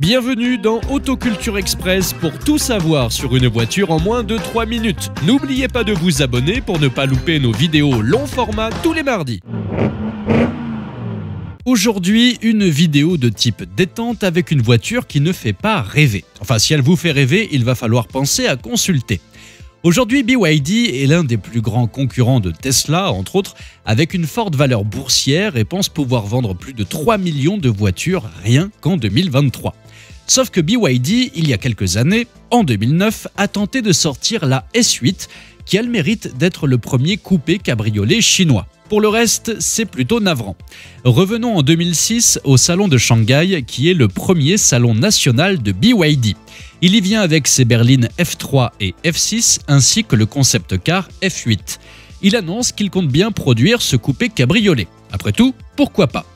Bienvenue dans Autoculture Express pour tout savoir sur une voiture en moins de 3 minutes. N'oubliez pas de vous abonner pour ne pas louper nos vidéos long format tous les mardis. Aujourd'hui, une vidéo de type détente avec une voiture qui ne fait pas rêver. Enfin, si elle vous fait rêver, il va falloir penser à consulter. Aujourd'hui, BYD est l'un des plus grands concurrents de Tesla, entre autres, avec une forte valeur boursière et pense pouvoir vendre plus de 3 millions de voitures rien qu'en 2023. Sauf que BYD, il y a quelques années, en 2009, a tenté de sortir la S8, qui a le mérite d'être le premier coupé cabriolet chinois. Pour le reste, c'est plutôt navrant. Revenons en 2006 au salon de Shanghai, qui est le premier salon national de BYD. Il y vient avec ses berlines F3 et F6 ainsi que le concept car F8. Il annonce qu'il compte bien produire ce coupé cabriolet. Après tout, pourquoi pas?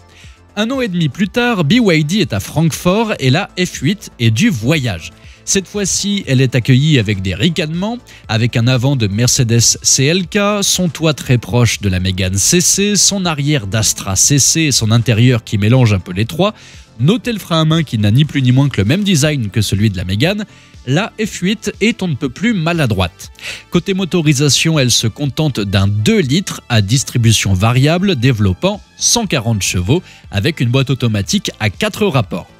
Un an et demi plus tard, BYD est à Francfort et la F8 est du voyage. Cette fois-ci, elle est accueillie avec des ricanements, avec un avant de Mercedes CLK, son toit très proche de la Mégane CC, son arrière d'Astra CC et son intérieur qui mélange un peu les trois. Notez le frein à main qui n'a ni plus ni moins que le même design que celui de la Mégane. La F8 est on ne peut plus maladroite. Côté motorisation, elle se contente d'un 2 litres à distribution variable développant 140 chevaux avec une boîte automatique à 4 rapports.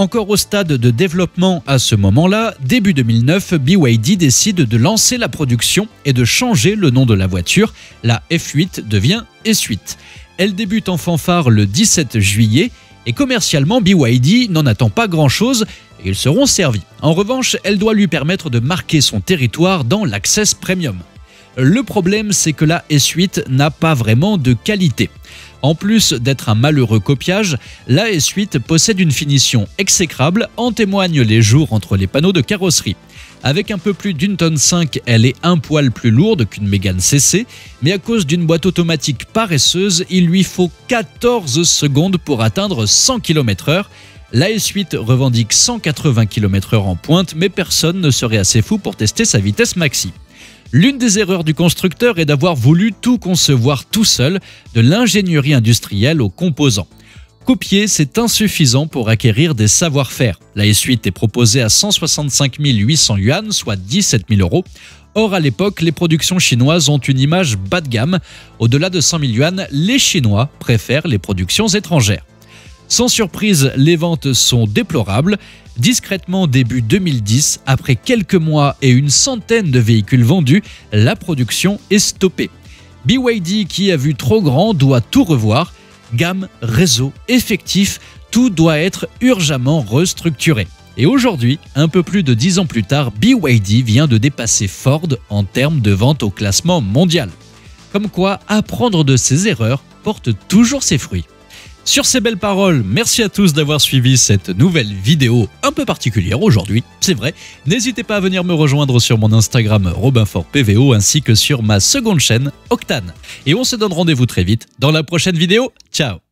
Encore au stade de développement à ce moment-là, début 2009, BYD décide de lancer la production et de changer le nom de la voiture. La F8 devient S8. Elle débute en fanfare le 17 juillet et commercialement, BYD n'en attend pas grand-chose et ils seront servis. En revanche, elle doit lui permettre de marquer son territoire dans l'Access Premium. Le problème, c'est que la S8 n'a pas vraiment de qualité. En plus d'être un malheureux copiage, la S8 possède une finition exécrable, en témoignent les jours entre les panneaux de carrosserie. Avec un peu plus d'une tonne 5, elle est un poil plus lourde qu'une Mégane CC, mais à cause d'une boîte automatique paresseuse, il lui faut 14 secondes pour atteindre 100 km/h. La S8 revendique 180 km/h en pointe, mais personne ne serait assez fou pour tester sa vitesse maxi. L'une des erreurs du constructeur est d'avoir voulu tout concevoir tout seul, de l'ingénierie industrielle aux composants. Copier, c'est insuffisant pour acquérir des savoir-faire. La S8 est proposée à 165 800 yuan, soit 17 000 euros. Or, à l'époque, les productions chinoises ont une image bas de gamme. Au-delà de 100 000 yuan, les Chinois préfèrent les productions étrangères. Sans surprise, les ventes sont déplorables. Discrètement début 2010, après quelques mois et une centaine de véhicules vendus, la production est stoppée. BYD, qui a vu trop grand, doit tout revoir. Gamme, réseau, effectif, tout doit être urgemment restructuré. Et aujourd'hui, un peu plus de 10 ans plus tard, BYD vient de dépasser Ford en termes de vente au classement mondial. Comme quoi, apprendre de ses erreurs porte toujours ses fruits. Sur ces belles paroles, merci à tous d'avoir suivi cette nouvelle vidéo un peu particulière aujourd'hui, c'est vrai. N'hésitez pas à venir me rejoindre sur mon Instagram RobinFortPVO ainsi que sur ma seconde chaîne Octane. Et on se donne rendez-vous très vite dans la prochaine vidéo. Ciao